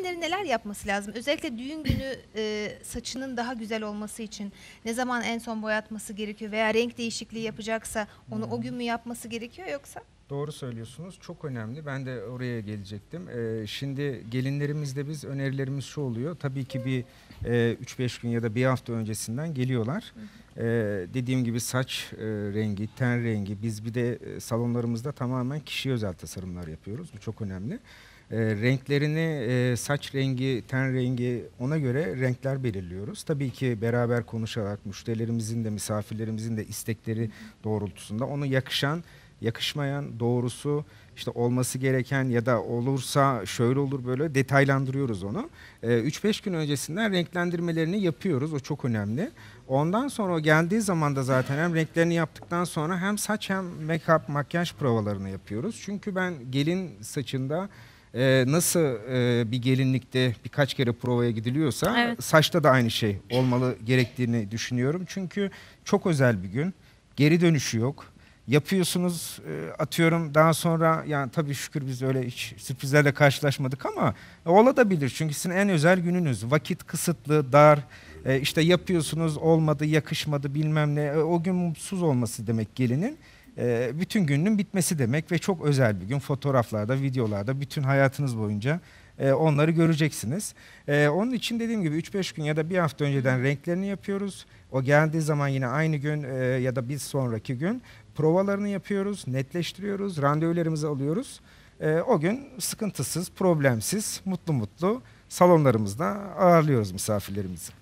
Gelinlerin neler yapması lazım? Özellikle düğün günü e, saçının daha güzel olması için ne zaman en son boyatması gerekiyor veya renk değişikliği yapacaksa onu o gün mü yapması gerekiyor yoksa? Doğru söylüyorsunuz. Çok önemli. Ben de oraya gelecektim. Ee, şimdi gelinlerimizde biz önerilerimiz şu oluyor. Tabii ki bir e, 3-5 gün ya da bir hafta öncesinden geliyorlar. Ee, dediğim gibi saç e, rengi, ten rengi. Biz bir de e, salonlarımızda tamamen kişiye özel tasarımlar yapıyoruz. Bu çok önemli. Ee, renklerini e, saç rengi, ten rengi ona göre renkler belirliyoruz. Tabii ki beraber konuşarak müşterilerimizin de misafirlerimizin de istekleri doğrultusunda onu yakışan yakışmayan doğrusu işte olması gereken ya da olursa şöyle olur böyle detaylandırıyoruz onu. Ee, 3-5 gün öncesinden renklendirmelerini yapıyoruz. O çok önemli. Ondan sonra o geldiği zaman da zaten hem renklerini yaptıktan sonra hem saç hem make-up makyaj provalarını yapıyoruz. Çünkü ben gelin saçında e, nasıl e, bir gelinlikte birkaç kere provaya gidiliyorsa Evet. saçta da aynı şey olmalı gerektiğini düşünüyorum. Çünkü çok özel bir gün. Geri dönüşü yok yapıyorsunuz e, atıyorum. Daha sonra yani tabii şükür biz öyle hiç sürprizlerle karşılaşmadık ama olabilir. Çünkü sizin en özel gününüz. Vakit kısıtlı dar. E, işte yapıyorsunuz olmadı yakışmadı bilmem ne. E, o gün mutsuz olması demek gelinin. Bütün günün bitmesi demek ve çok özel bir gün. Fotoğraflarda videolarda bütün hayatınız boyunca e, onları göreceksiniz. E, onun için dediğim gibi 3-5 gün ya da bir hafta önceden renklerini yapıyoruz. O geldiği zaman yine aynı gün e, ya da bir sonraki gün provalarını yapıyoruz, netleştiriyoruz, randevularımızı alıyoruz. E, o gün sıkıntısız, problemsiz, mutlu mutlu salonlarımızda ağırlıyoruz misafirlerimizi.